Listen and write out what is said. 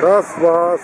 Das war's.